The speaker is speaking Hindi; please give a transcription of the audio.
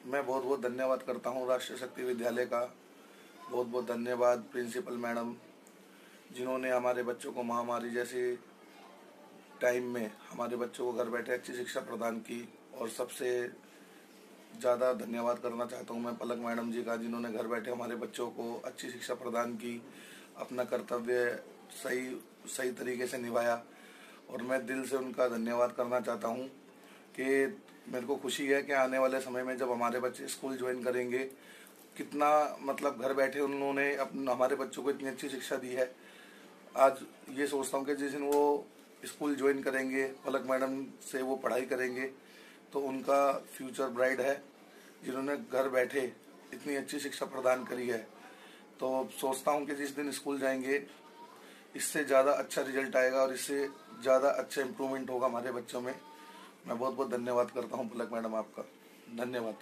मैं बहुत बहुत धन्यवाद करता हूँ राष्ट्रीय शक्ति विद्यालय का। बहुत बहुत धन्यवाद प्रिंसिपल मैडम, जिन्होंने हमारे बच्चों को महामारी जैसे टाइम में हमारे बच्चों को घर बैठे अच्छी शिक्षा प्रदान की। और सबसे ज़्यादा धन्यवाद करना चाहता हूँ मैं पलक मैडम जी का, जिन्होंने घर बैठे हमारे बच्चों को अच्छी शिक्षा प्रदान की, अपना कर्तव्य सही सही तरीके से निभाया। और मैं दिल से उनका धन्यवाद करना चाहता हूँ कि मेरे को खुशी है कि आने वाले समय में जब हमारे बच्चे स्कूल ज्वाइन करेंगे, कितना मतलब घर बैठे उन्होंने अपने हमारे बच्चों को इतनी अच्छी शिक्षा दी है। आज ये सोचता हूँ कि जिस दिन वो स्कूल ज्वाइन करेंगे, पलक मैडम से वो पढ़ाई करेंगे तो उनका फ्यूचर ब्राइट है। जिन्होंने घर बैठे इतनी अच्छी शिक्षा प्रदान करी है। तो सोचता हूँ कि जिस दिन स्कूल जाएँगे, इससे ज़्यादा अच्छा रिज़ल्ट आएगा और इससे ज़्यादा अच्छा इम्प्रूवमेंट होगा हमारे बच्चों में। मैं बहुत बहुत धन्यवाद करता हूँ पुलक मैडम आपका। धन्यवाद।